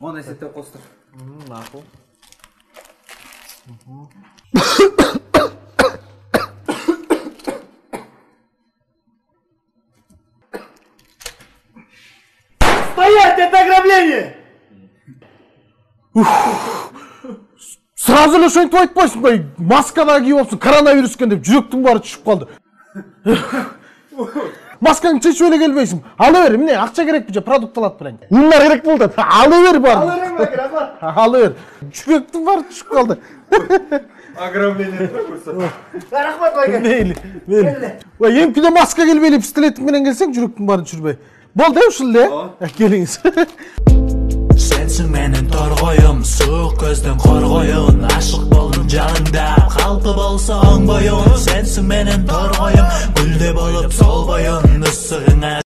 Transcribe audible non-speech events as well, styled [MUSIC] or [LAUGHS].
оны эсептеп коюңуздар макул Стоять, это ограбление! сразу эле ошентип айтпайсыңбы маска кийип алыпсың коронавирус экен деп жүрөктүн баары түшүп калды маскаңды чечип эле келбейсиң ала бер эмне акча керекпи же продукт алат белең ундар керек болуп атат [LAUGHS] ала бер баарын [LAUGHS] ала бер. Жүрөктүн баары түшүп калды [LAUGHS] ограбление Рахмат, байке. мейли мейли ой эмкиде маска келбей эле пистолетиң менен келсең жүрөктүн баары түшүрбөй болду э ушул эле келиңиз Sensin menin torgoyum Suuq көздөн коргоюн Ашык болдум жаныңда Калпы болсо оң боюн Sensin menin torgoyum Гүлдөй болуп сол боюн Ысыгыңа